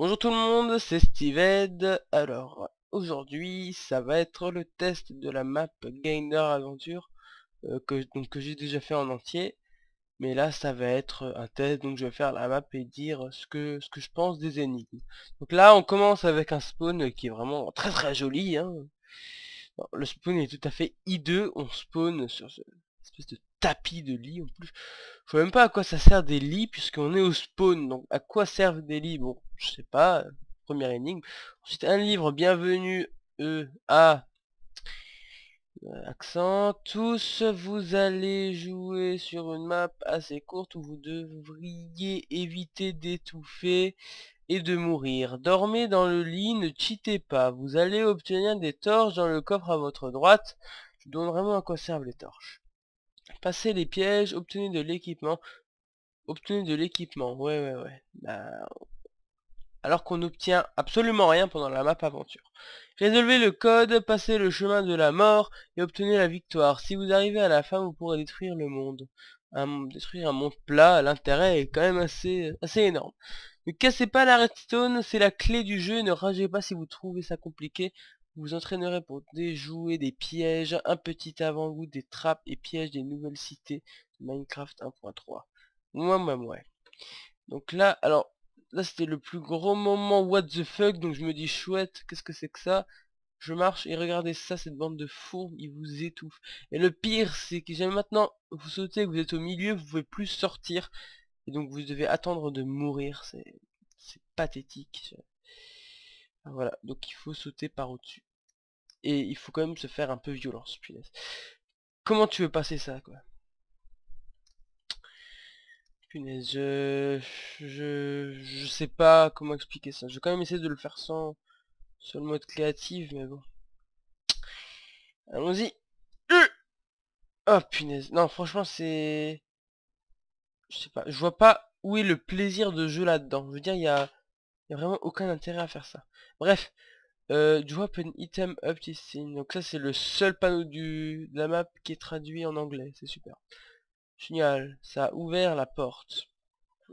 Bonjour tout le monde, c'est Steven. Alors, aujourd'hui, ça va être le test de la map Gainer Aventure euh, que, j'ai déjà fait en entier. Mais là, ça va être un test, donc je vais faire la map et dire ce que, je pense des énigmes. Donc là, on commence avec un spawn qui est vraiment très très joli. Hein. le spawn est tout à fait hideux, on spawn sur ce espèce de tapis de lit en plus. Je vois même pas à quoi ça sert des lits puisqu'on est au spawn. Donc à quoi servent des lits? Je sais pas. Première énigme. Ensuite un livre, bienvenue E A euh, accent. Tous, vous allez jouer sur une map assez courte où vous devriez éviter d'étouffer et de mourir. Dormez dans le lit, ne cheatez pas. Vous allez obtenir des torches dans le coffre à votre droite. Je vous donne vraiment à quoi servent les torches. Passez les pièges, obtenez de l'équipement. Obtenez de l'équipement, ouais ouais ouais. Bah, alors qu'on n'obtient absolument rien pendant la map aventure. Résolvez le code, passez le chemin de la mort et obtenez la victoire. Si vous arrivez à la fin, vous pourrez détruire le monde. détruire un monde plat, l'intérêt est quand même assez, assez énorme. Ne cassez pas la redstone, c'est la clé du jeu, ne ragez pas si vous trouvez ça compliqué. Vous vous entraînerez pour déjouer des pièges, un petit avant-goût des trappes et pièges des nouvelles cités Minecraft 1.3. Moi, moi, ouais. Donc là, alors, là c'était le plus gros moment what the fuck, donc je me dis chouette, qu'est-ce que c'est que ça? Je marche et regardez ça, cette bande de fourbes, ils vous étouffent. Et le pire, c'est que jamais maintenant, vous sautez, vous êtes au milieu, vous pouvez plus sortir. Et donc vous devez attendre de mourir, c'est pathétique. Voilà, donc il faut sauter par au-dessus. Et il faut quand même se faire un peu violence, punaise. Comment tu veux passer ça, quoi? Punaise, je... je... Sais pas comment expliquer ça. Je vais quand même essayer de le faire sans... Sur le mode créatif, mais bon. Allons-y Oh punaise. Non, franchement, c'est... Je sais pas. Je vois pas où est le plaisir de jeu là-dedans. Je veux dire, il y a... Vraiment aucun intérêt à faire ça. Bref. Euh, drop an item up this scene. Donc ça c'est le seul panneau du, de la map qui est traduit en anglais. C'est super. Génial. Ça a ouvert la porte.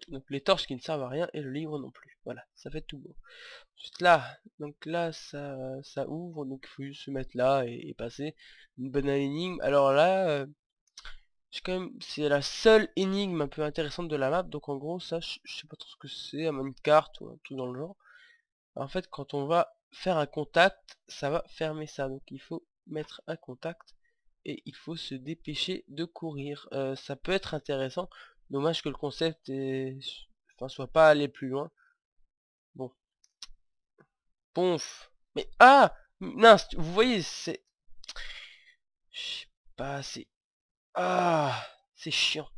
Donc les torches qui ne servent à rien et le livre non plus. Voilà, ça fait tout beau. Juste là, donc là ça, ouvre, donc il faut juste se mettre là et, passer. Une bonne énigme. Alors là, euh, c'est la seule énigme un peu intéressante de la map. Donc en gros, ça, je, sais pas trop ce que c'est, une carte ou un truc dans le genre. En fait, quand on va faire un contact, ça va fermer ça. Donc il faut mettre un contact et il faut se dépêcher de courir. Euh, ça peut être intéressant. Dommage que le concept est... enfin, soit pas aller plus loin. Bon. Ponf. Mais ah Mince, vous voyez, c'est... Je sais pas, c'est... Ah C'est chiant.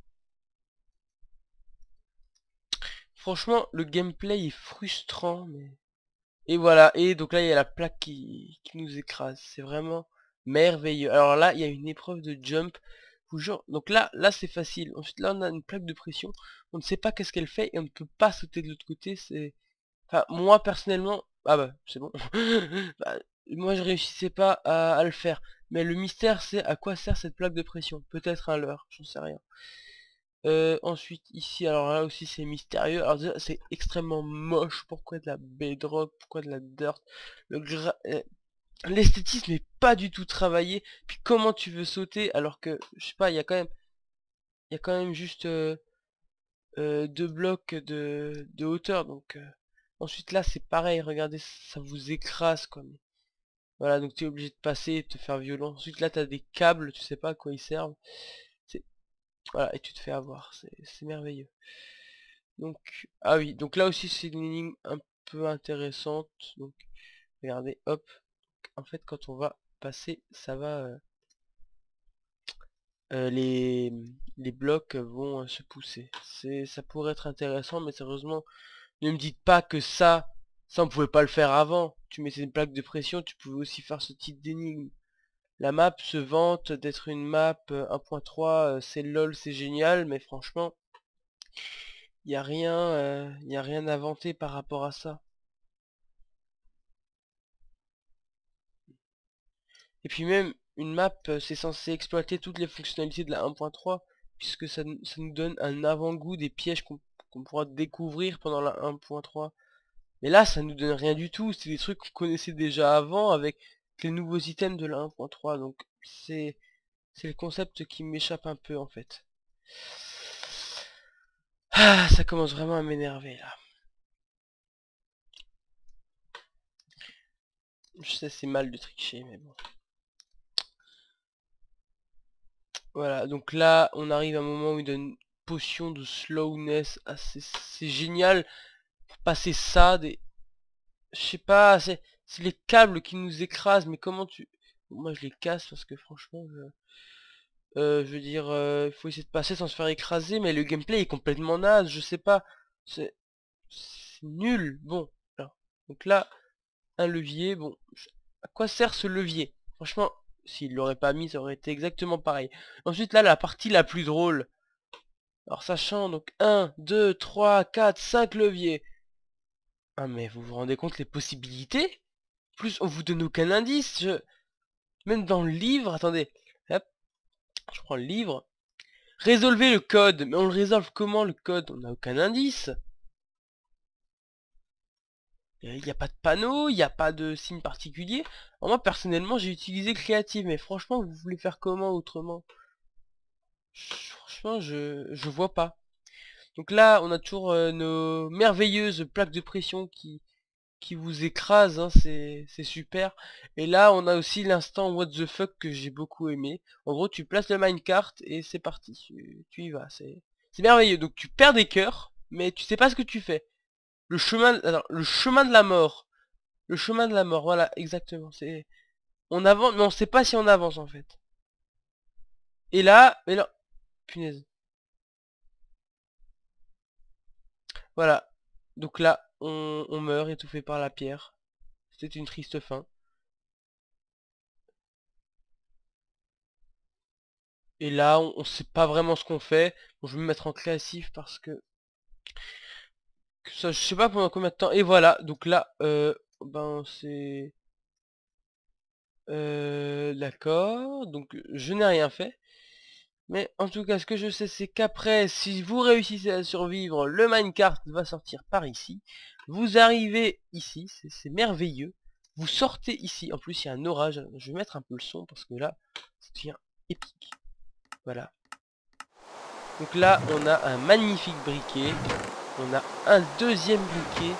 Franchement, le gameplay est frustrant, mais... Et voilà, et donc là il y a la plaque qui, nous écrase, c'est vraiment merveilleux. Alors là il y a une épreuve de jump, vous donc là, là c'est facile. Ensuite là on a une plaque de pression, on ne sait pas qu'est-ce qu'elle fait et on ne peut pas sauter de l'autre côté, c'est... Moi personnellement, ah bah c'est bon, bah, moi je réussissais pas à, le faire. Mais le mystère c'est à quoi sert cette plaque de pression? Peut-être un leurre, j'en sais rien. Euh, ensuite ici, alors là aussi c'est mystérieux. Alors c'est extrêmement moche. Pourquoi de la bedrock? Pourquoi de la dirt? Le euh, L'esthétisme n'est pas du tout travaillé. Puis comment tu veux sauter alors que, je sais pas, il y a quand même... Il y a quand même juste euh, deux blocs de, hauteur. Donc ensuite là c'est pareil. Regardez, ça vous écrase quoi. Voilà, donc tu es obligé de passer de te faire violent. Ensuite là tu as des câbles, tu sais pas à quoi ils servent. Voilà, et tu te fais avoir, c'est merveilleux. Donc, ah oui, donc là aussi c'est une énigme un peu intéressante. Donc, regardez, hop. En fait, quand on va passer, ça va... Euh, euh, les, les blocs vont euh, se pousser. C'est, ça pourrait être intéressant, mais sérieusement, ne me dites pas que ça, ça on pouvait pas le faire avant. Tu mettais une plaque de pression, tu pouvais aussi faire ce type d'énigme. La map se vante d'être une map 1.3, euh, euh, c'est lol, c'est génial, mais franchement, il n'y a rien, euh, y a rien inventé par rapport à ça. Et puis même, une map, c'est censé exploiter toutes les fonctionnalités de la 1.3, puisque ça, nous donne un avant-goût des pièges qu'on pourra découvrir pendant la 1.3. Mais là, ça nous donne rien du tout. C'est des trucs qu'on connaissait déjà avant avec les nouveaux items de la 1.3. Donc c'est c'est le concept qui m'échappe un peu en fait. Ah, ça commence vraiment à m'énerver là. Je sais c'est mal de tricher mais bon. Voilà, donc là on arrive à un moment où il donne une potion de slowness. assez c'est génial pour passer ça des... Je sais pas, c'est les câbles qui nous écrasent, mais comment tu... Moi je les casse parce que franchement je... Euh, veux dire, euh, il faut essayer de passer sans se faire écraser, mais le gameplay est complètement naze, je sais pas. C'est nul. Bon, donc là, un levier, bon, à quoi sert ce levier? Franchement, s'il l'aurait pas mis, ça aurait été exactement pareil. Ensuite, là, la partie la plus drôle. Alors, sachant, donc, 1, 2, 3, 4, 5 leviers. Ah, mais vous vous rendez compte les possibilités? Plus, on vous donne aucun indice. Même dans le livre, attendez. Hop, je prends le livre. Résolvez le code. Mais on le résolve comment, le code? On n'a aucun indice. Il n'y a pas de panneau, il n'y a pas de signe particulier. moi, personnellement, j'ai utilisé Creative, mais franchement, vous voulez faire comment autrement? Franchement, je, je vois pas. Donc là, on a toujours euh, nos merveilleuses plaques de pression qui, vous écrasent, hein, c'est super. Et là, on a aussi l'instant what the fuck que j'ai beaucoup aimé. En gros, tu places le minecart et c'est parti. Tu, tu, y vas, c'est merveilleux. Donc tu perds des cœurs, mais tu sais pas ce que tu fais. Le chemin, le chemin de la mort. Le chemin de la mort, voilà, exactement. C'est, on avance, mais on sait pas si on avance en fait. Et là, mais là, punaise. Voilà. Donc là, on, meurt étouffé par la pierre. C'était une triste fin. Et là, on, on sait pas vraiment ce qu'on fait. Bon, je vais me mettre en créatif parce que ça, je sais pas pendant combien de temps. Et voilà, donc là, euh, ben c'est... Euh, D'accord, donc je n'ai rien fait. Mais en tout cas, ce que je sais, c'est qu'après, si vous réussissez à survivre, le minecart va sortir par ici. Vous arrivez ici, c'est merveilleux. Vous sortez ici. En plus, il y a un orage. Je vais mettre un peu le son parce que là, ça devient épique. Voilà. Donc là, on a un magnifique briquet. On a un deuxième briquet.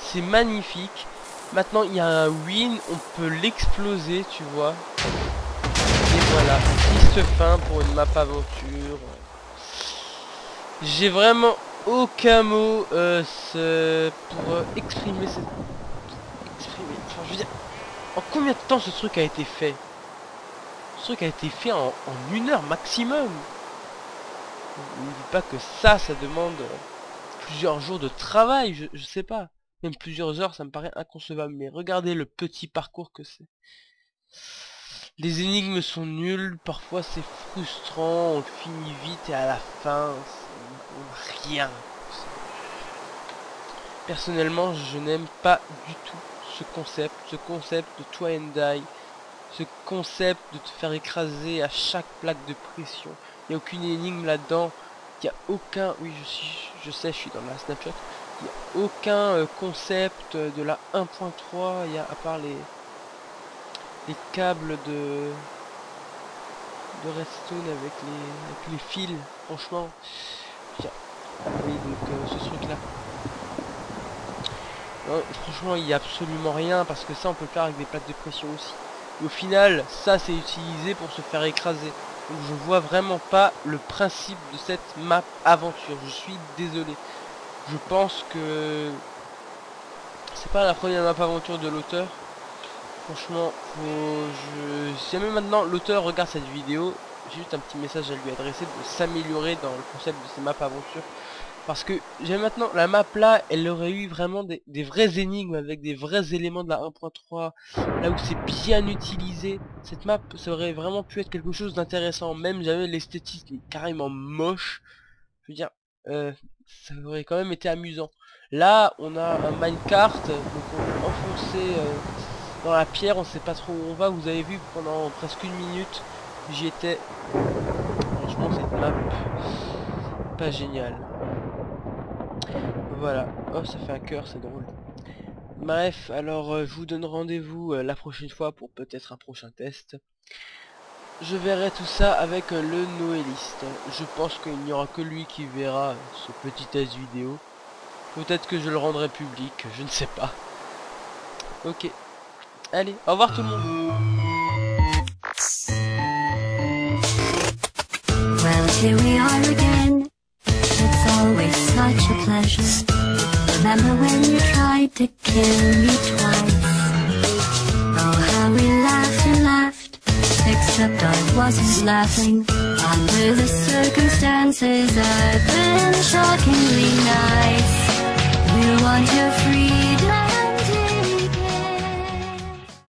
C'est magnifique. Maintenant, il y a un win. On peut l'exploser, tu vois. Et voilà. Triste fin pour une map aventure. J'ai vraiment aucun mot euh, pour euh, exprimer cette... Exprimer... Enfin, je veux dire... En combien de temps ce truc a été fait? Ce truc a été fait en, une heure maximum. Dis pas que ça, ça demande plusieurs jours de travail, je, sais pas. Même plusieurs heures, ça me paraît inconcevable. Mais regardez le petit parcours que c'est. Les énigmes sont nulles, parfois c'est frustrant, on finit vite et à la fin, rien. Personnellement, je n'aime pas du tout ce concept, ce concept de toi and die, ce concept de te faire écraser à chaque plaque de pression. Il n'y a aucune énigme là-dedans il n'y a aucun, oui je, suis, je sais, je suis dans la Snapchat, il n'y a aucun euh, concept de la 1.3, il y a à part les, les câbles de, de redstone avec les, les fils, franchement, oui donc euh, ce truc là. franchement il n'y a absolument rien parce que ça on peut le faire avec des plaques de pression aussi. au final ça c'est utilisé pour se faire écraser je vois vraiment pas le principe de cette map aventure. Je suis désolé. Je pense que c'est pas la première map aventure de l'auteur. Franchement, je... si jamais maintenant l'auteur regarde cette vidéo, j'ai juste un petit message à lui adresser de s'améliorer dans le concept de ces maps aventure. Parce que j'ai maintenant la map là, elle aurait eu vraiment des, des vraies énigmes avec des vrais éléments de la 1.3, là où c'est bien utilisé. Cette map, ça aurait vraiment pu être quelque chose d'intéressant, même j'avais l'esthétique carrément moche. Je veux dire, euh, ça aurait quand même été amusant. Là, on a un minecart, donc on est enfoncé euh, dans la pierre, on sait pas trop où on va. Vous avez vu pendant presque une minute, j'y étais. Franchement, cette map, pas géniale. Voilà. Oh, ça fait un cœur, c'est drôle. Bref, alors euh, je vous donne rendez-vous euh, la prochaine fois pour peut-être un prochain test. Je verrai tout ça avec euh, le Noéliste. Je pense qu'il n'y aura que lui qui verra ce petit test vidéo. Peut-être que je le rendrai public, je ne sais pas. Ok. Allez, au revoir tout le monde. Such a pleasure. Remember when you tried to kill me twice? Oh, how we laughed and laughed. Except I wasn't laughing. Under the circumstances, I've been shockingly nice. We want your freedom.